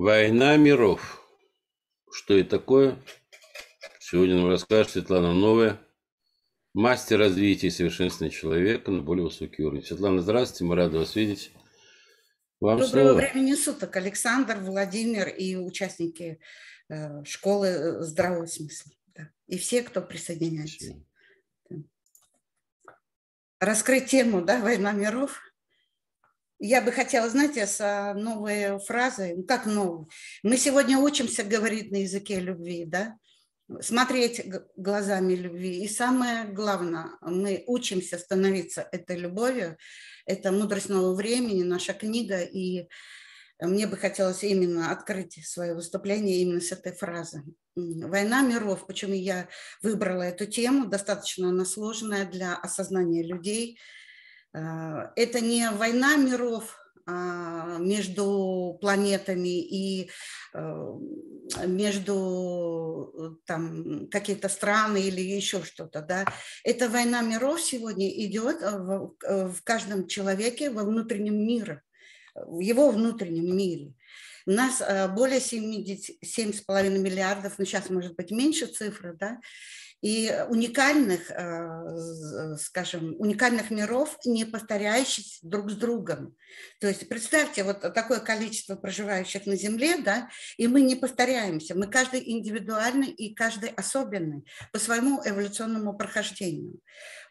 Война миров. Что это такое? Сегодня нам расскажет Светлана Новая, мастер развития и совершенствования человека на более высокий уровень. Светлана, здравствуйте, мы рады вас видеть. Вам Доброго слово. времени суток, Александр, Владимир и участники э, школы э, здравого смысла. Да. И все, кто присоединяется. Раскрыть тему, да, война миров – я бы хотела, знаете, с а, новой фразой, ну как новой. Мы сегодня учимся говорить на языке любви, да, смотреть глазами любви. И самое главное, мы учимся становиться этой любовью. Это «Мудрость нового времени», наша книга. И мне бы хотелось именно открыть свое выступление именно с этой фразы. «Война миров». Почему я выбрала эту тему? Достаточно она сложная для осознания людей – это не война миров а, между планетами и э, между э, там какие-то страны или еще что-то, да. Эта война миров сегодня идет в, в каждом человеке во внутреннем мире, в его внутреннем мире. У нас более 7,5 миллиардов, ну сейчас может быть меньше цифры, да, и уникальных, э, скажем, уникальных миров, не повторяющихся друг с другом. То есть представьте, вот такое количество проживающих на Земле, да, и мы не повторяемся, мы каждый индивидуальный и каждый особенный по своему эволюционному прохождению.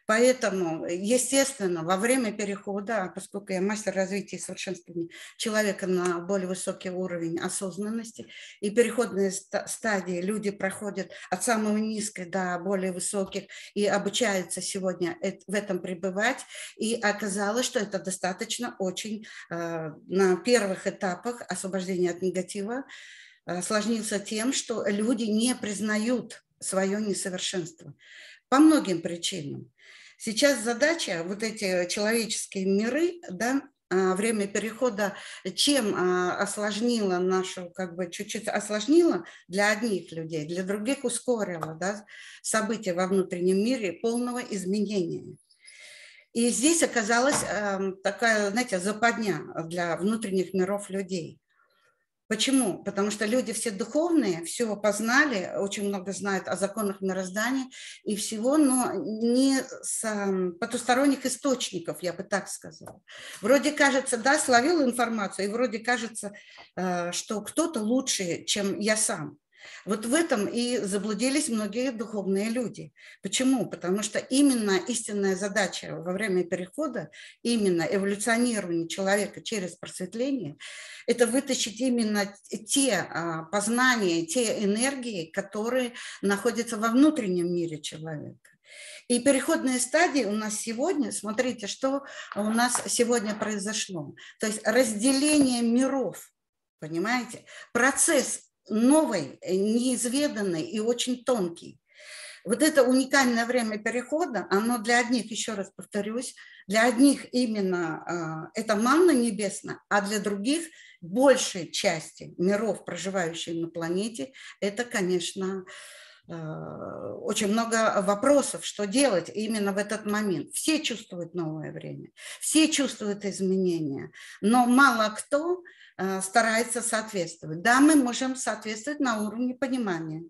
Поэтому, естественно, во время перехода, поскольку я мастер развития и совершенствования человека на более высокий уровень осознанности, и переходные стадии люди проходят от самого низкой до более высоких и обучаются сегодня в этом пребывать. И оказалось, что это достаточно очень э, на первых этапах освобождения от негатива э, тем, что люди не признают свое несовершенство по многим причинам. Сейчас задача, вот эти человеческие миры, да, а, время перехода, чем а, осложнило нашу, как бы чуть-чуть осложнило для одних людей, для других ускорило да, события во внутреннем мире полного изменения. И здесь оказалась эм, такая, знаете, западня для внутренних миров людей. Почему? Потому что люди все духовные, все познали, очень много знают о законах мироздания и всего, но не с потусторонних источников, я бы так сказала. Вроде кажется, да, словил информацию, и вроде кажется, э, что кто-то лучше, чем я сам. Вот в этом и заблудились многие духовные люди. Почему? Потому что именно истинная задача во время перехода, именно эволюционирование человека через просветление, это вытащить именно те а, познания, те энергии, которые находятся во внутреннем мире человека. И переходные стадии у нас сегодня, смотрите, что у нас сегодня произошло. То есть разделение миров, понимаете? Процесс новый, э, неизведанный и очень тонкий. Вот это уникальное время перехода, оно для одних, еще раз повторюсь, для одних именно э, это манна небесная, а для других большей части миров, проживающих на планете, это, конечно, э, очень много вопросов, что делать именно в этот момент. Все чувствуют новое время, все чувствуют изменения, но мало кто старается соответствовать. Да, мы можем соответствовать на уровне понимания.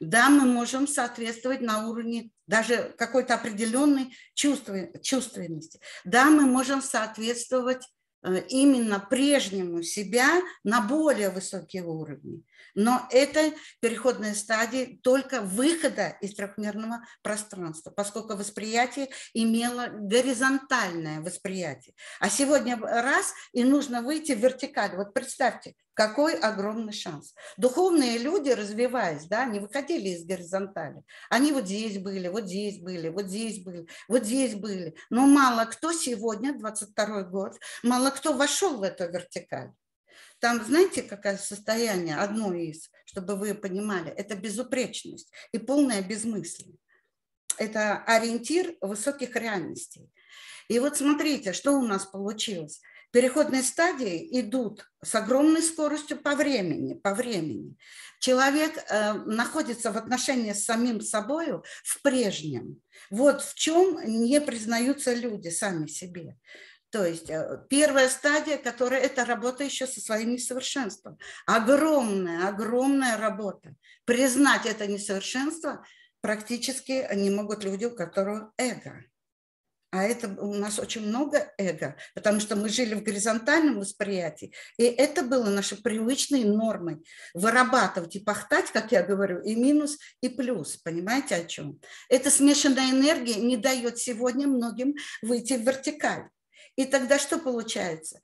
Да, мы можем соответствовать на уровне даже какой-то определенной чувственности. Да, мы можем соответствовать Э, именно прежнему себя на более высокие уровни. Но это переходная стадия только выхода из трехмерного пространства, поскольку восприятие имело горизонтальное восприятие. А сегодня раз, и нужно выйти в вертикаль. Вот представьте, какой огромный шанс. Духовные люди, развиваясь, да, не выходили из горизонтали. Они вот здесь были, вот здесь были, вот здесь были, вот здесь были. Но мало кто сегодня, 22 год, мало кто вошел в эту вертикаль. Там, знаете, какое состояние, одно из, чтобы вы понимали, это безупречность и полное безмыслие. Это ориентир высоких реальностей. И вот смотрите, что у нас получилось – переходные стадии идут с огромной скоростью по времени, по времени. Человек э, находится в отношении с самим собой в прежнем. Вот в чем не признаются люди сами себе. То есть э, первая стадия, которая это работа еще со своим несовершенством. Огромная, огромная работа. Признать это несовершенство практически не могут люди, у которых эго. А это у нас очень много эго, потому что мы жили в горизонтальном восприятии, и это было нашей привычной нормой. Вырабатывать и пахтать, как я говорю, и минус, и плюс. Понимаете, о чем? Эта смешанная энергия не дает сегодня многим выйти в вертикаль. И тогда что получается?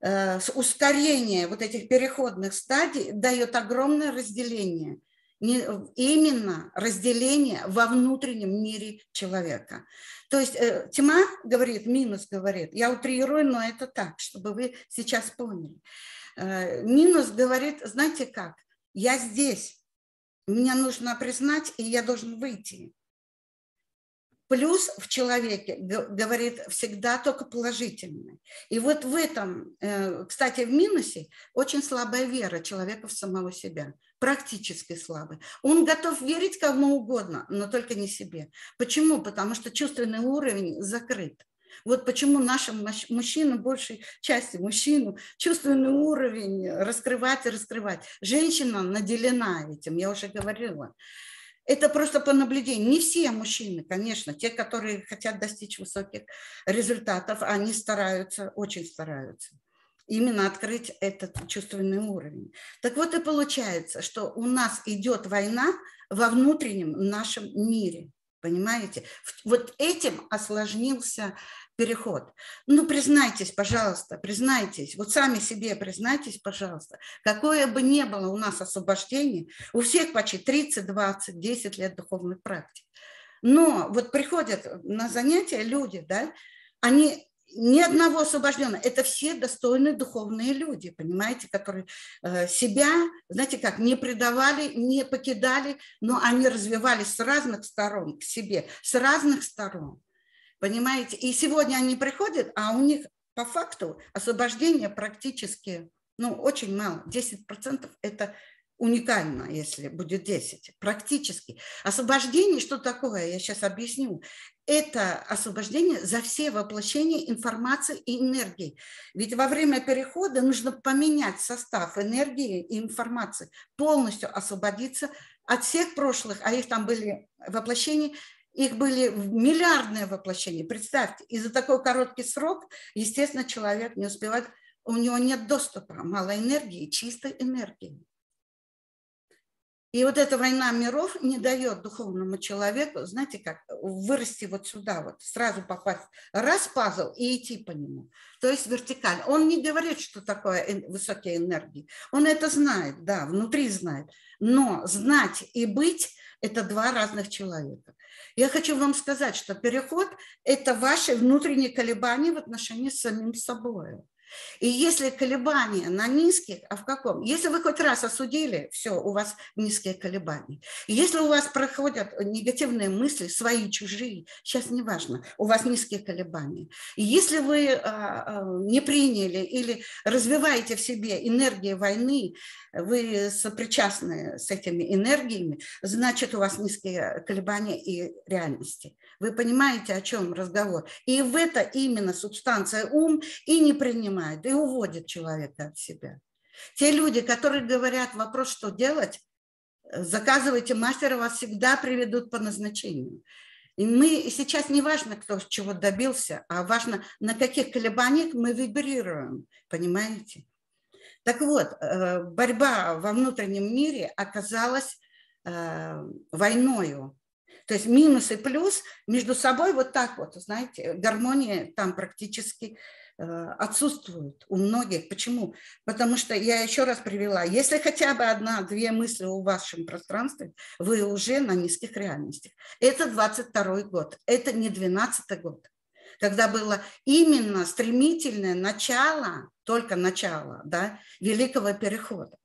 Э, ускорение вот этих переходных стадий дает огромное разделение – именно разделение во внутреннем мире человека. То есть э, тьма говорит, минус говорит, я утрирую, но это так, чтобы вы сейчас поняли. Э, минус говорит, знаете как, я здесь, меня нужно признать, и я должен выйти. Плюс в человеке говорит всегда только положительное. И вот в этом, э, кстати, в минусе очень слабая вера человека в самого себя, практически слабая. Он готов верить кому угодно, но только не себе. Почему? Потому что чувственный уровень закрыт. Вот почему нашим мужчинам, большей части мужчину, чувственный уровень раскрывать и раскрывать. Женщина наделена этим, я уже говорила. Это просто по наблюдению. Не все мужчины, конечно, те, которые хотят достичь высоких результатов, они стараются, очень стараются именно открыть этот чувственный уровень. Так вот и получается, что у нас идет война во внутреннем нашем мире. Понимаете? Вот этим осложнился переход. Ну, признайтесь, пожалуйста, признайтесь, вот сами себе признайтесь, пожалуйста, какое бы ни было у нас освобождение, у всех почти 30, 20, 10 лет духовной практики. Но вот приходят на занятия люди, да, они ни одного освобожденного. Это все достойные духовные люди, понимаете, которые э, себя, знаете как, не предавали, не покидали, но они развивались с разных сторон к себе, с разных сторон. Понимаете? И сегодня они приходят, а у них по факту освобождение практически, ну, очень мало. 10% это уникально, если будет 10, практически. Освобождение, что такое, я сейчас объясню. Это освобождение за все воплощения информации и энергии. Ведь во время перехода нужно поменять состав энергии и информации, полностью освободиться от всех прошлых, а их там были воплощения, их были миллиардные воплощения. Представьте, и за такой короткий срок, естественно, человек не успевает, у него нет доступа, мало энергии, чистой энергии. И вот эта война миров не дает духовному человеку, знаете как, вырасти вот сюда, вот сразу попасть, раз пазл и идти по нему. То есть вертикально. Он не говорит, что такое высокие энергии. Он это знает, да, внутри знает. Но знать и быть – это два разных человека. Я хочу вам сказать, что переход – это ваши внутренние колебания в отношении с самим собой. И если колебания на низких, а в каком? Если вы хоть раз осудили, все, у вас низкие колебания. если у вас проходят негативные мысли, свои, чужие, сейчас не важно, у вас низкие колебания. И если вы а, а, не приняли или развиваете в себе энергии войны, вы сопричастны с этими энергиями, значит, у вас низкие колебания и реальности. Вы понимаете, о чем разговор. И в это именно субстанция ум и не принимает, и уводит человека от себя. Те люди, которые говорят вопрос, что делать, заказывайте мастера, вас всегда приведут по назначению. И мы сейчас не важно, кто чего добился, а важно, на каких колебаниях мы вибрируем, понимаете? Так вот, э, борьба во внутреннем мире оказалась э, войною. То есть минус и плюс между собой вот так вот, знаете, гармония там практически э, отсутствует у многих. Почему? Потому что я еще раз привела, если хотя бы одна-две мысли в вашем пространстве, вы уже на низких реальностях. Это 22 год, это не 12 год когда было именно стремительное начало, только начало, да, Великого Перехода.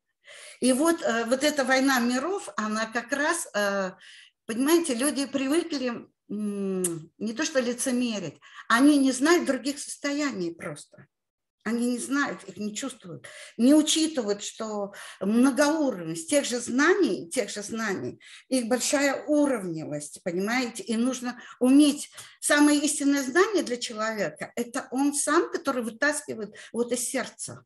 И вот, э, вот эта война миров, она как раз, э, понимаете, люди привыкли не то что лицемерить, они не знают других состояний просто. Они не знают, их не чувствуют, не учитывают, что многоуровневость тех же знаний, тех же знаний, их большая уровневость, понимаете, и нужно уметь. Самое истинное знание для человека – это он сам, который вытаскивает вот из сердца.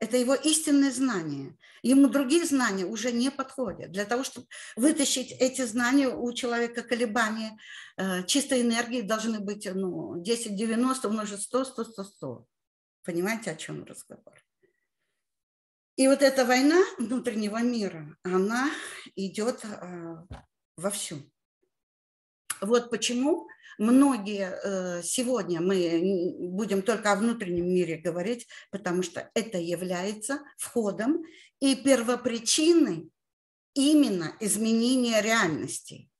Это его истинное знание. Ему другие знания уже не подходят. Для того, чтобы вытащить эти знания, у человека колебания э, чистой энергии должны быть ну, 10, 90, умножить 100, 100, 100, 100. Понимаете, о чем разговор? И вот эта война внутреннего мира, она идет э, вовсю. Вот почему многие э, сегодня мы будем только о внутреннем мире говорить, потому что это является входом и первопричиной именно изменения реальности.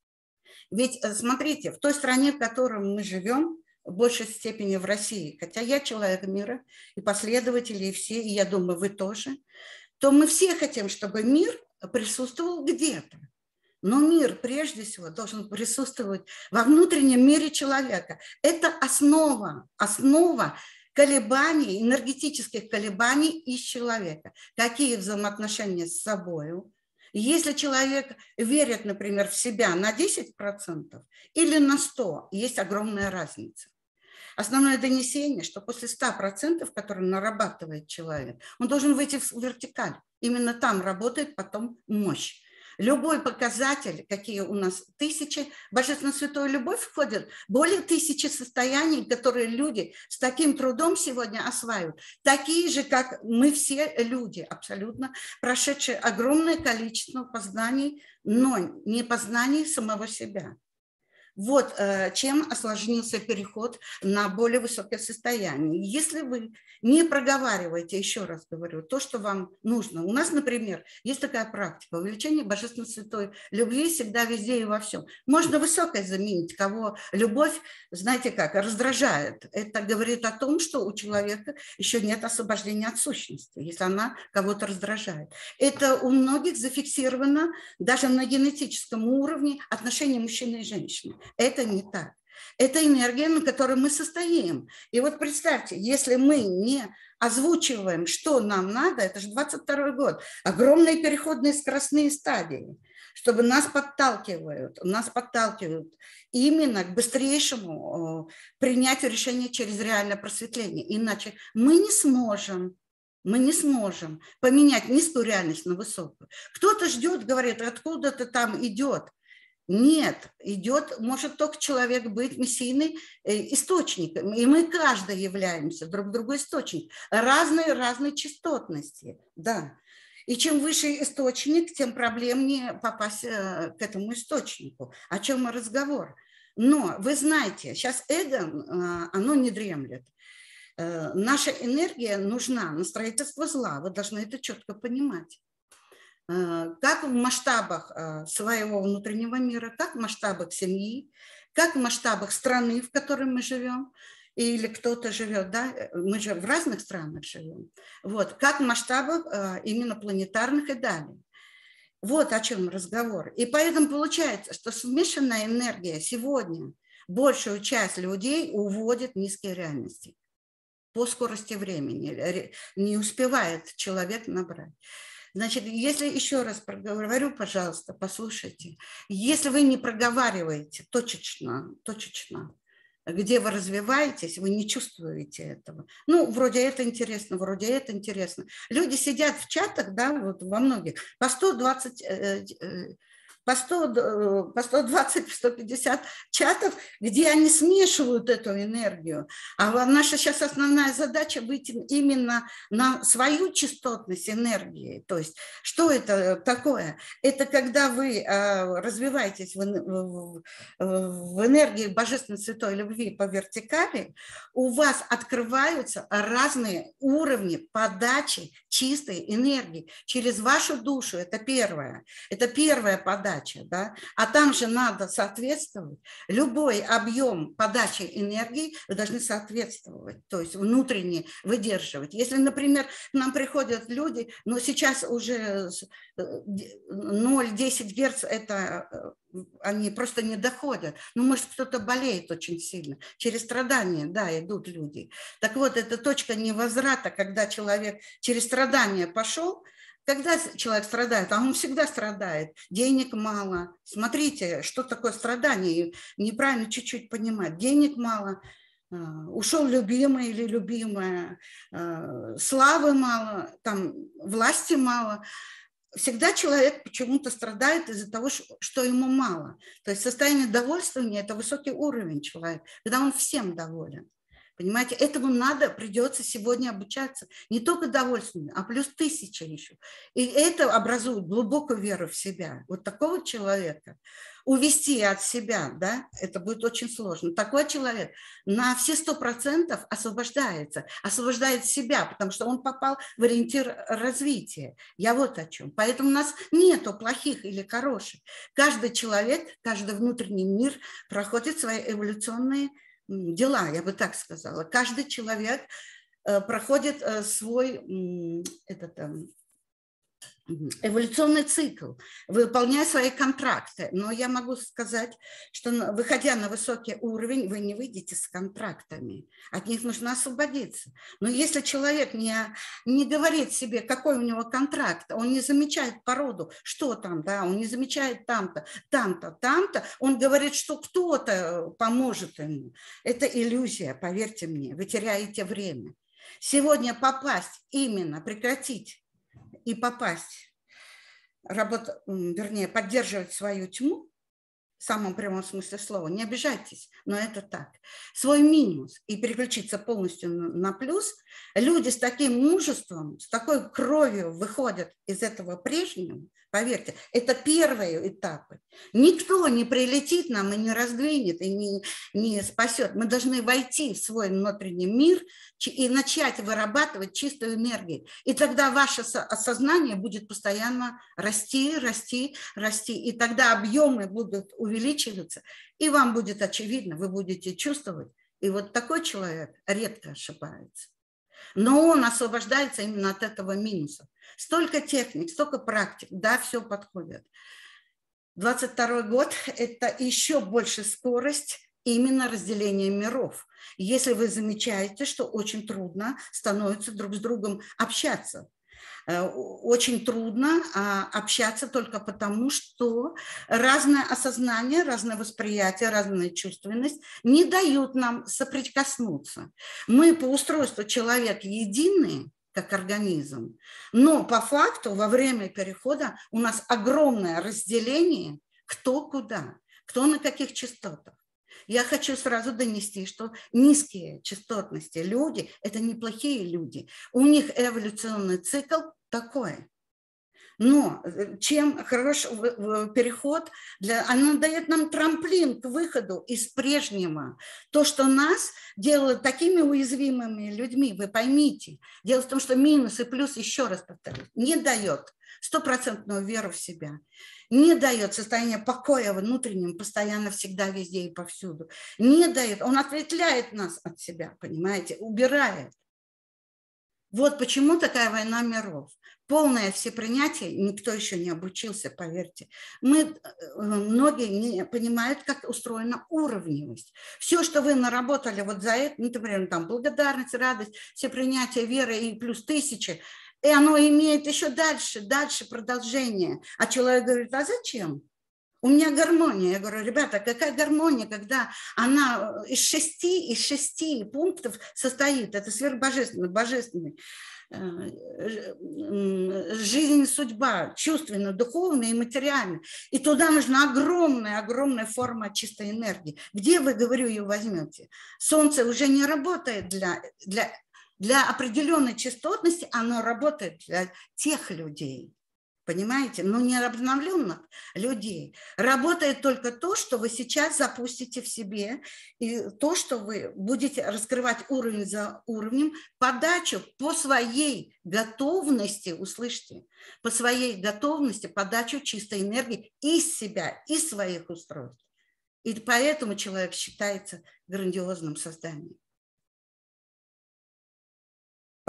Ведь э, смотрите, в той стране, в которой мы живем, в большей степени в России, хотя я человек мира и последователи, и все, и я думаю, вы тоже, то мы все хотим, чтобы мир присутствовал где-то. Но мир прежде всего должен присутствовать во внутреннем мире человека. Это основа, основа колебаний, энергетических колебаний из человека. Какие взаимоотношения с собой, если человек верит, например, в себя на 10% или на 100%, есть огромная разница. Основное донесение, что после 100%, которые нарабатывает человек, он должен выйти в вертикаль. Именно там работает потом мощь. Любой показатель, какие у нас тысячи, Божественная Святая Любовь входит, более тысячи состояний, которые люди с таким трудом сегодня осваивают. Такие же, как мы все люди, абсолютно, прошедшие огромное количество познаний, но не познаний самого себя. Вот э, чем осложнился переход на более высокое состояние. Если вы не проговариваете, еще раз говорю, то, что вам нужно. У нас, например, есть такая практика увеличение божественной святой любви всегда везде и во всем. Можно высокое заменить, кого любовь, знаете как, раздражает. Это говорит о том, что у человека еще нет освобождения от сущности, если она кого-то раздражает. Это у многих зафиксировано даже на генетическом уровне отношения мужчины и женщины. Это не так. Это энергия, на которой мы состоим. И вот представьте, если мы не озвучиваем, что нам надо, это же 22 год, огромные переходные скоростные стадии, чтобы нас подталкивают, нас подталкивают именно к быстрейшему принятию решения через реальное просветление. Иначе мы не сможем мы не сможем поменять низкую реальность на высокую. Кто-то ждет, говорит, откуда-то там идет. Нет, идет, может только человек быть мессийный э, источником, и мы каждый являемся друг другу источник разной разной частотности, да. И чем выше источник, тем проблемнее попасть э, к этому источнику. О чем разговор? Но вы знаете, сейчас эго, э, оно не дремлет. Наша энергия нужна на строительство зла, вы должны это четко понимать. Э, как в масштабах э, своего внутреннего мира, как в масштабах семьи, как в масштабах страны, в которой мы живем, или кто-то живет, да, э, мы же в разных странах живем, вот, как в масштабах именно планетарных и далее. Вот о чем разговор. И поэтому получается, что смешанная энергия сегодня большую часть людей уводит в низкие реальности по скорости времени. Не успевает человек набрать. Значит, если еще раз проговорю, пожалуйста, послушайте. Если вы не проговариваете точечно, точечно, где вы развиваетесь, вы не чувствуете этого. Ну, вроде это интересно, вроде это интересно. Люди сидят в чатах, да, вот во многих, по 120 по, 100, по 120, 150 чатов, где они смешивают эту энергию. А наша сейчас основная задача выйти именно на свою частотность энергии. То есть что это такое? Это когда вы а, развиваетесь в, в энергии божественной святой любви по вертикали, у вас открываются разные уровни подачи чистой энергии через вашу душу. Это первое. Это первая подача подача, да, а там же надо соответствовать. Любой объем подачи энергии вы должны соответствовать, то есть внутренне выдерживать. Если, например, к нам приходят люди, но сейчас уже 0,10 Гц это они просто не доходят. Ну, может, кто-то болеет очень сильно. Через страдания, да, идут люди. Так вот, это точка невозврата, когда человек через страдания пошел, когда человек страдает, а он всегда страдает, денег мало. Смотрите, что такое страдание, неправильно чуть-чуть понимать. Денег мало, а, ушел любимый или любимая, а, славы мало, там власти мало всегда человек почему-то страдает из-за того, что ему мало. То есть состояние довольствования – это высокий уровень человека, когда он всем доволен. Понимаете, этому надо, придется сегодня обучаться. Не только довольствованию, а плюс тысяча еще. И это образует глубокую веру в себя. Вот такого человека увести от себя, да, это будет очень сложно. Такой человек на все сто процентов освобождается, освобождает себя, потому что он попал в ориентир развития. Я вот о чем. Поэтому у нас нету плохих или хороших. Каждый человек, каждый внутренний мир проходит свои эволюционные дела, я бы так сказала. Каждый человек э, проходит э, свой этот, эм, эволюционный цикл, выполняя свои контракты. Но я могу сказать, что выходя на высокий уровень, вы не выйдете с контрактами. От них нужно освободиться. Но если человек не, не говорит себе, какой у него контракт, он не замечает породу, что там, да, он не замечает там-то, там-то, там-то, он говорит, что кто-то поможет ему. Это иллюзия, поверьте мне, вы теряете время. Сегодня попасть именно, прекратить и попасть, работ, вернее, поддерживать свою тьму, в самом прямом смысле слова, не обижайтесь, но это так, свой минус и переключиться полностью на плюс, люди с таким мужеством, с такой кровью выходят из этого прежнего, Поверьте, это первые этапы. Никто не прилетит нам и не раздвинет, и не, не спасет. Мы должны войти в свой внутренний мир и начать вырабатывать чистую энергию. И тогда ваше осознание будет постоянно расти, расти, расти. И тогда объемы будут увеличиваться, и вам будет очевидно, вы будете чувствовать. И вот такой человек редко ошибается. Но он освобождается именно от этого минуса. Столько техник, столько практик, да, все подходит. 22 год – это еще больше скорость именно разделения миров. Если вы замечаете, что очень трудно становится друг с другом общаться – очень трудно а, общаться только потому, что разное осознание, разное восприятие, разная чувственность не дают нам соприкоснуться. Мы по устройству человек единый, как организм, но по факту во время перехода у нас огромное разделение кто куда, кто на каких частотах. Я хочу сразу донести, что низкие частотности люди – это неплохие люди. У них эволюционный цикл такой. Но э, чем хорош переход, для, она дает нам трамплин к выходу из прежнего. То, что нас делает такими уязвимыми людьми, вы поймите. Дело в том, что минус и плюс, еще раз повторю, не дает стопроцентную веру в себя не дает состояние покоя внутренним постоянно, всегда, везде и повсюду. Не дает, он ответвляет нас от себя, понимаете, убирает. Вот почему такая война миров. Полное всепринятие, никто еще не обучился, поверьте. Мы, э, многие не понимают, как устроена уровневость. Все, что вы наработали вот за это, ну, например, там благодарность, радость, всепринятие, вера и плюс тысячи, и оно имеет еще дальше, дальше продолжение. А человек говорит, а зачем? У меня гармония. Я говорю, ребята, какая гармония, когда она из шести, из шести пунктов состоит. Это сверхбожественный, божественный. Э, жизнь, судьба, чувственно, духовно и материально. И туда нужна огромная, огромная форма чистой энергии. Где вы, говорю, ее возьмете? Солнце уже не работает для, для для определенной частотности оно работает для тех людей. Понимаете? Но не обновленных людей. Работает только то, что вы сейчас запустите в себе, и то, что вы будете раскрывать уровень за уровнем, подачу по своей готовности, услышьте, по своей готовности подачу чистой энергии из себя, из своих устройств. И поэтому человек считается грандиозным созданием.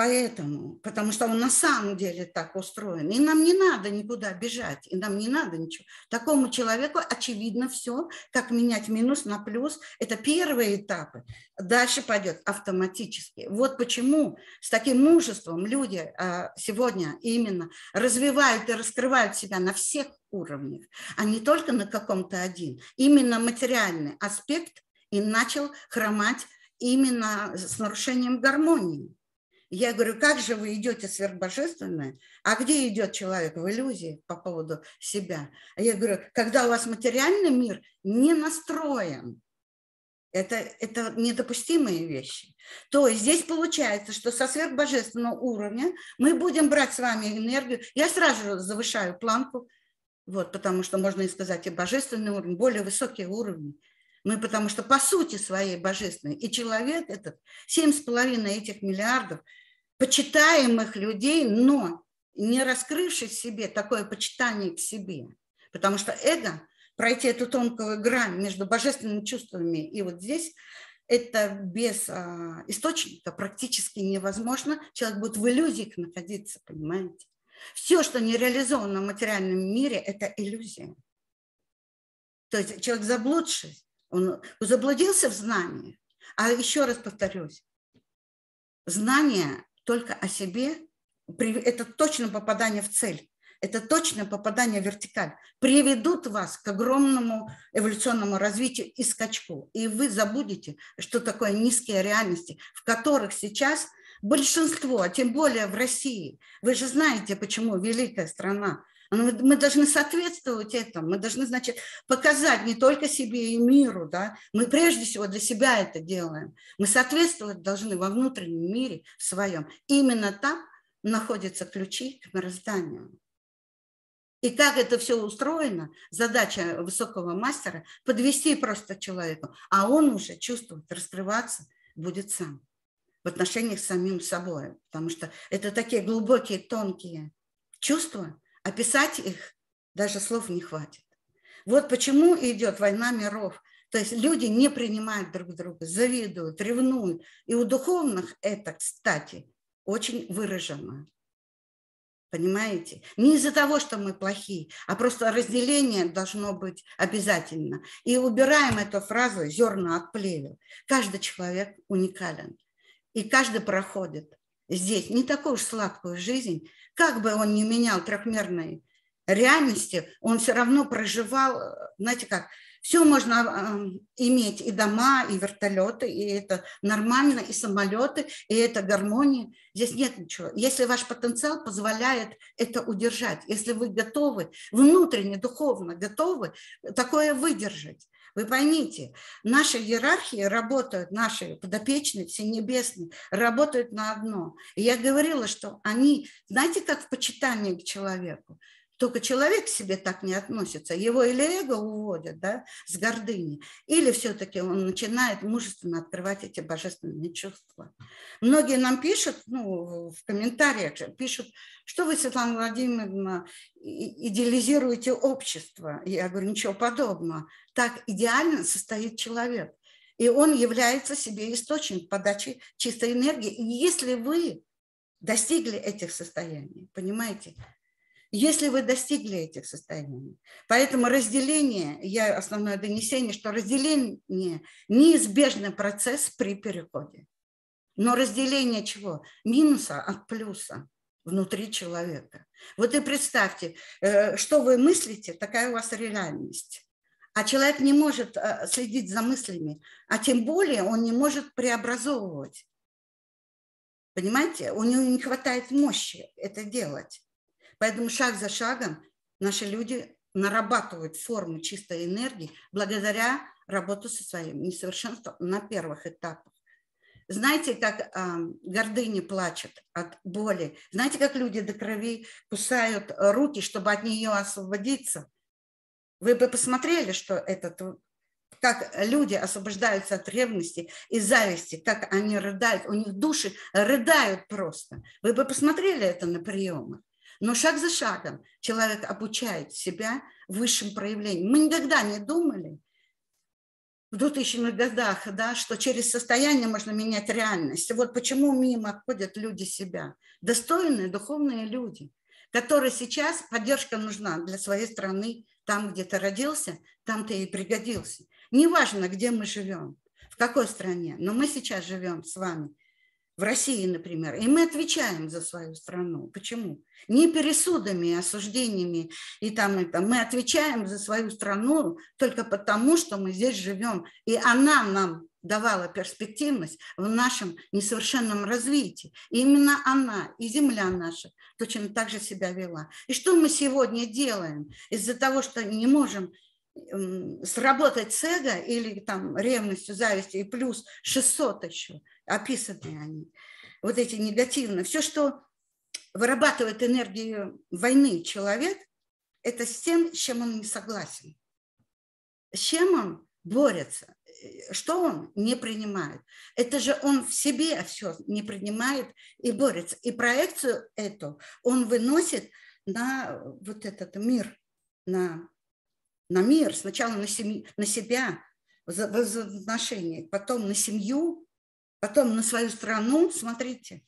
Поэтому, потому что он на самом деле так устроен. И нам не надо никуда бежать, и нам не надо ничего. Такому человеку очевидно все, как менять минус на плюс. Это первые этапы. Дальше пойдет автоматически. Вот почему с таким мужеством люди а, сегодня именно развивают и раскрывают себя на всех уровнях, а не только на каком-то один. Именно материальный аспект и начал хромать именно с нарушением гармонии. Я говорю, как же вы идете сверхбожественное, а где идет человек в иллюзии по поводу себя? А я говорю, когда у вас материальный мир не настроен, это, это недопустимые вещи. То есть здесь получается, что со сверхбожественного уровня мы будем брать с вами энергию. Я сразу же завышаю планку, вот, потому что можно и сказать и божественный уровень, более высокие уровни. Мы потому что по сути своей божественной. И человек этот, семь с половиной этих миллиардов – почитаемых людей, но не раскрывший себе такое почитание к себе. Потому что эго, пройти эту тонкую грань между божественными чувствами и вот здесь, это без а, источника практически невозможно. Человек будет в иллюзиях находиться, понимаете? Все, что не реализовано в материальном мире, это иллюзия. То есть человек заблудший, он заблудился в знании. А еще раз повторюсь, знание только о себе, это точно попадание в цель, это точное попадание в вертикаль, приведут вас к огромному эволюционному развитию и скачку. И вы забудете, что такое низкие реальности, в которых сейчас большинство, а тем более в России. Вы же знаете, почему великая страна мы должны соответствовать этому, мы должны, значит, показать не только себе и миру, да, мы прежде всего для себя это делаем. Мы соответствовать должны во внутреннем мире своем. Именно там находятся ключи к мирозданию. И как это все устроено, задача высокого мастера – подвести просто человеку, а он уже чувствует, раскрываться будет сам в отношениях с самим собой, потому что это такие глубокие, тонкие чувства, Описать их даже слов не хватит. Вот почему идет война миров. То есть люди не принимают друг друга, завидуют, ревнуют. И у духовных это, кстати, очень выражено. Понимаете? Не из-за того, что мы плохие, а просто разделение должно быть обязательно. И убираем эту фразу «зерна от плевел». Каждый человек уникален. И каждый проходит здесь не такую уж сладкую жизнь, как бы он ни менял трехмерной реальности, он все равно проживал, знаете как, все можно э, иметь, и дома, и вертолеты, и это нормально, и самолеты, и это гармония. Здесь нет ничего. Если ваш потенциал позволяет это удержать, если вы готовы, внутренне, духовно готовы такое выдержать, вы поймите, наши иерархии работают, наши подопечные, все небесные, работают на одно. И я говорила, что они, знаете, как в почитании к человеку, только человек к себе так не относится, его или эго уводят да, с гордыни, или все-таки он начинает мужественно открывать эти божественные чувства. Многие нам пишут, ну, в комментариях пишут, что вы, Светлана Владимировна, идеализируете общество. Я говорю, ничего подобного. Так идеально состоит человек. И он является себе источником подачи чистой энергии. И если вы достигли этих состояний, понимаете, если вы достигли этих состояний. Поэтому разделение, я основное донесение, что разделение – неизбежный процесс при переходе. Но разделение чего? Минуса от плюса внутри человека. Вот и представьте, э, что вы мыслите, такая у вас реальность. А человек не может э, следить за мыслями, а тем более он не может преобразовывать. Понимаете? У него не хватает мощи это делать. Поэтому шаг за шагом наши люди нарабатывают форму чистой энергии благодаря работе со своим несовершенством на первых этапах. Знаете, как э, гордыня плачет от боли? Знаете, как люди до крови кусают руки, чтобы от нее освободиться? Вы бы посмотрели, что это, как люди освобождаются от ревности и зависти, как они рыдают, у них души рыдают просто. Вы бы посмотрели это на приемах. Но шаг за шагом человек обучает себя высшим проявлениям. Мы никогда не думали, в 2000-х годах, да, что через состояние можно менять реальность. Вот почему мимо ходят люди себя. Достойные духовные люди, которые сейчас, поддержка нужна для своей страны, там, где ты родился, там ты и пригодился. Неважно, где мы живем, в какой стране, но мы сейчас живем с вами в России, например, и мы отвечаем за свою страну. Почему? Не пересудами, осуждениями и там это. Мы отвечаем за свою страну только потому, что мы здесь живем, и она нам давала перспективность в нашем несовершенном развитии. И именно она и земля наша точно так же себя вела. И что мы сегодня делаем из-за того, что не можем сработать с эго или там ревностью, завистью и плюс 600 еще, описанные они, вот эти негативные. Все, что вырабатывает энергию войны человек, это с тем, с чем он не согласен. С чем он борется, что он не принимает. Это же он в себе все не принимает и борется. И проекцию эту он выносит на вот этот мир, на на мир, сначала на, семь, на себя, взаимоотношения, потом на семью, потом на свою страну, смотрите,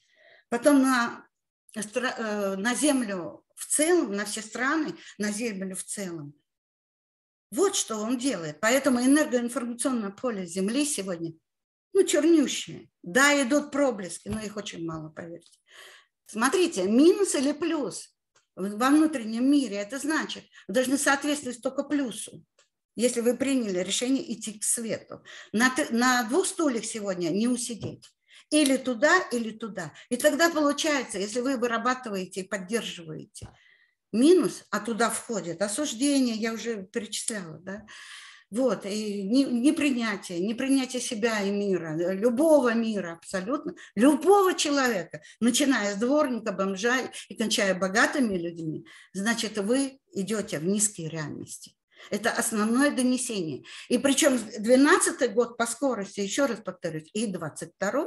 потом на, э, на землю в целом, на все страны, на землю в целом. Вот что он делает. Поэтому энергоинформационное поле Земли сегодня, ну, чернющее. Да, идут проблески, но их очень мало, поверьте. Смотрите, минус или плюс во внутреннем мире, это значит, вы должны соответствовать только плюсу, если вы приняли решение идти к свету. На, на двух стульях сегодня не усидеть. Или туда, или туда. И тогда получается, если вы вырабатываете и поддерживаете минус, а туда входит осуждение, я уже перечисляла, да, вот, и непринятие, непринятие себя и мира, любого мира абсолютно, любого человека, начиная с дворника, бомжа и кончая богатыми людьми, значит, вы идете в низкие реальности. Это основное донесение. И причем 12 год по скорости, еще раз повторюсь, и 22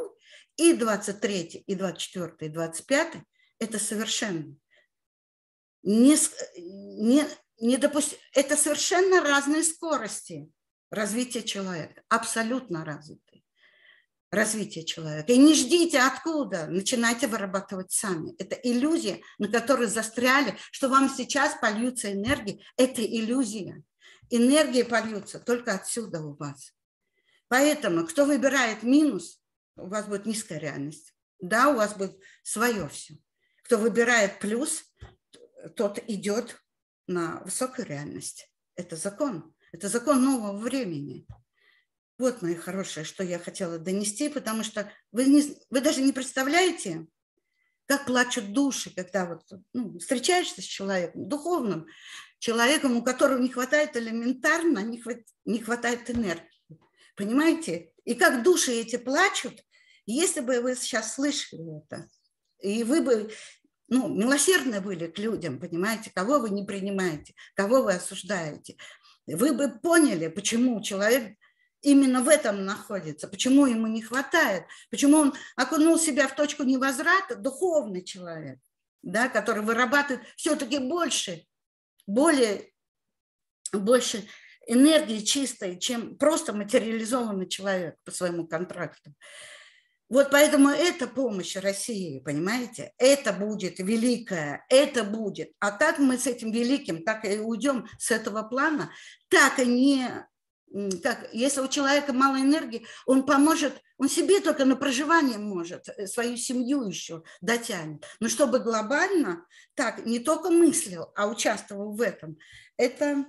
и 23 и 24 и 25 это совершенно не, не, не допустим. Это совершенно разные скорости развития человека, абсолютно разные развитие человека. И не ждите откуда, начинайте вырабатывать сами. Это иллюзия, на которой застряли, что вам сейчас польются энергии. Это иллюзия. Энергии польются только отсюда у вас. Поэтому, кто выбирает минус, у вас будет низкая реальность. Да, у вас будет свое все. Кто выбирает плюс, тот идет на высокую реальность. Это закон. Это закон нового времени. Вот, мои хорошие, что я хотела донести, потому что вы, не, вы даже не представляете, как плачут души, когда вот, ну, встречаешься с человеком, духовным человеком, у которого не хватает элементарно, не, хват, не хватает энергии. Понимаете? И как души эти плачут, если бы вы сейчас слышали это, и вы бы ну, милосердны были к людям, понимаете, кого вы не принимаете, кого вы осуждаете. Вы бы поняли, почему человек именно в этом находится, почему ему не хватает, почему он окунул себя в точку невозврата, духовный человек, да, который вырабатывает все-таки больше, более, больше энергии чистой, чем просто материализованный человек по своему контракту. Вот поэтому это помощь России, понимаете? Это будет великое, это будет. А так мы с этим великим, так и уйдем с этого плана, так и не... Как, если у человека мало энергии, он поможет, он себе только на проживание может, э, свою семью еще дотянет. Но чтобы глобально так не только мыслил, а участвовал в этом, это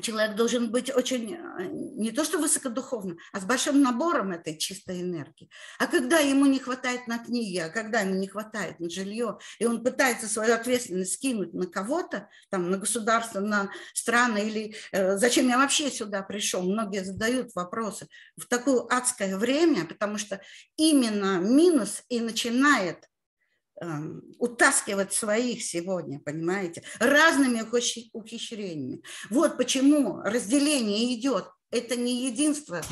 человек должен быть очень, э, не то что высокодуховным, а с большим набором этой чистой энергии. А когда ему не хватает на книги, а когда ему не хватает на жилье, и он пытается свою ответственность скинуть на кого-то, там, на государство, на страны, или э, зачем я вообще сюда пришел, многие задают вопросы в такое адское время, потому что именно минус и начинает утаскивать своих сегодня, понимаете, разными ухищрениями. Вот почему разделение идет. Это не единство.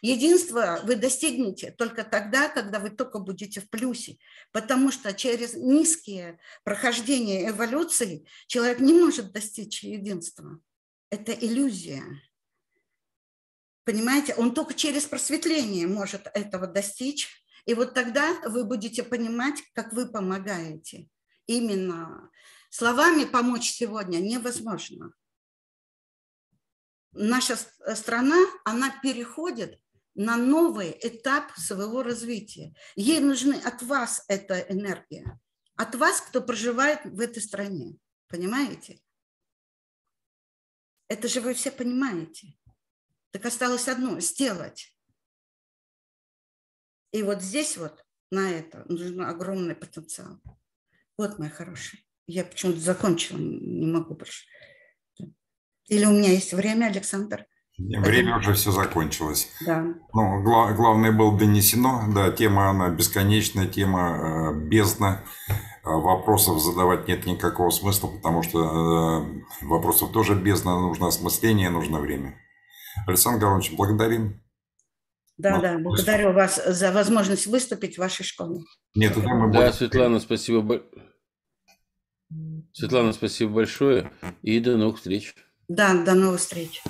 Единство вы достигнете только тогда, когда вы только будете в плюсе, потому что через низкие прохождения эволюции человек не может достичь единства. Это иллюзия. Понимаете, он только через просветление может этого достичь, и вот тогда вы будете понимать, как вы помогаете. Именно словами помочь сегодня невозможно. Наша страна, она переходит на новый этап своего развития. Ей нужны от вас эта энергия, от вас, кто проживает в этой стране. Понимаете? Это же вы все понимаете. Так осталось одно – сделать. И вот здесь вот на это нужен огромный потенциал. Вот, мои хорошие. Я почему-то закончила, не могу больше. Или у меня есть время, Александр? Время уже все закончилось. Да. Ну, гла- главное было донесено. Да, тема, она бесконечная, тема э, бездна. Э, вопросов задавать нет никакого смысла, потому что э, вопросов тоже бездна, нужно осмысление, нужно время. Александр Горович, благодарим. Да, ну, да, благодарю вас за возможность выступить в вашей школе. Нет, это мы Да, Светлана, спасибо. Светлана, спасибо большое и до новых встреч. Да, до новых встреч.